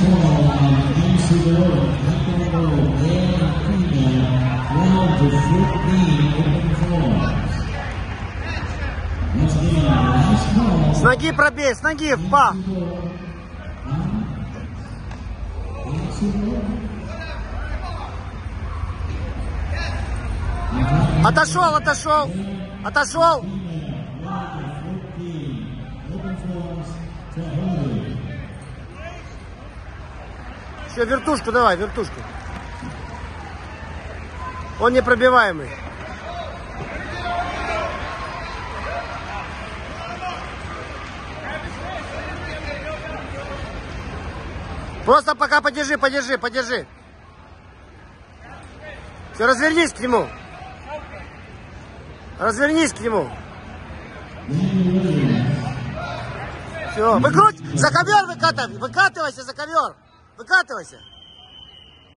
to go. Nakamura and Tina. Round to 14. Open forms. Once again, last call. С ноги пробей, с ноги, па. Отошел, отошел, отошел. Все, вертушку давай, вертушку. Он непробиваемый. Просто пока подержи, подержи, подержи. Все, развернись к нему. Развернись к нему. Все, выкруть, за ковер выкатывай, выкатывайся за ковер. Выкатывайся.